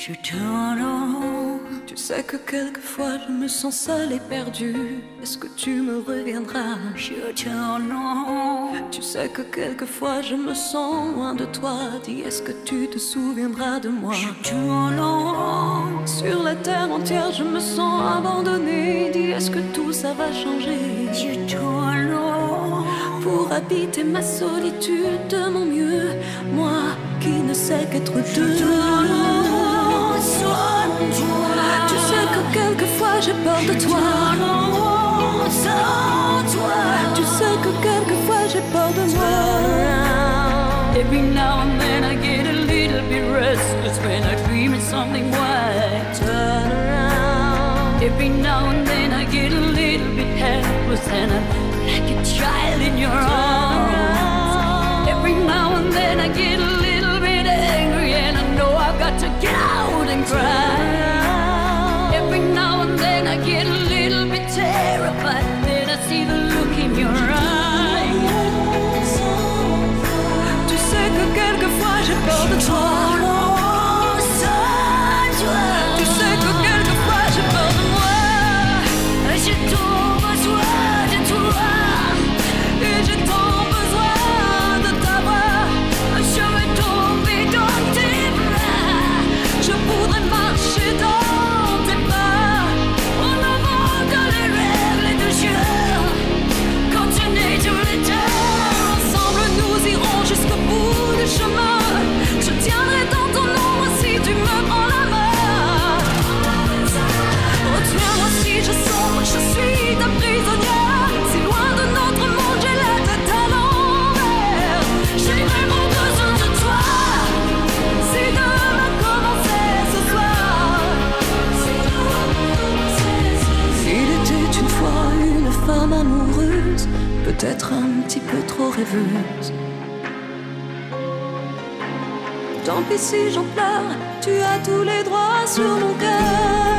Je tourne. Tu sais que quelquefois je me sens seule et perdue. Est-ce que tu me reviendras? Je tourne. Tu sais que quelquefois je me sens loin de toi. Dis, est-ce que tu te souviendras de moi? Sur la terre entière, je me sens abandonnée. Dis, est-ce que tout ça va changer? Je tourne. Pour habiter ma solitude de mon mieux, moi qui ne sais qu'être deux. Peur de toi. Tu sais que quelquefois j'ai peur de moi. Every now and then I get a little bit restless when I dream of something white. Turn around. Every now and then I get a little bit helpless and I'm like a quelquefois j'ai peur de peut-être un petit peu trop rêveuse. Tant pis si j'en pleure, tu as tous les droits sur mon cœur.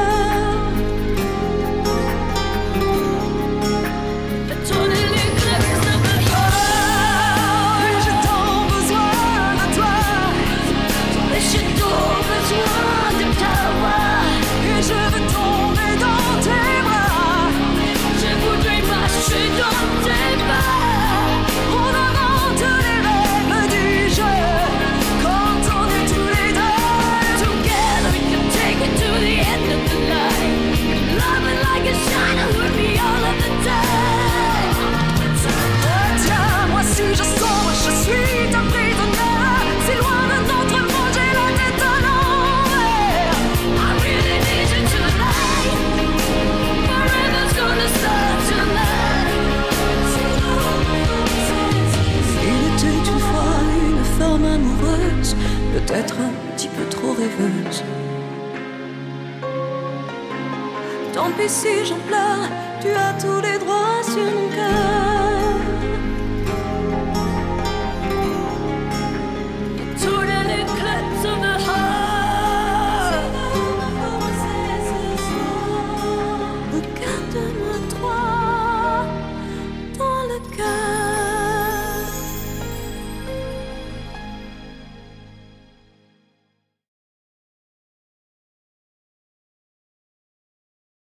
Peut-être un petit peu trop rêveuse. Tant pis si j'en pleure, tu as tous les droits sur mon cœur.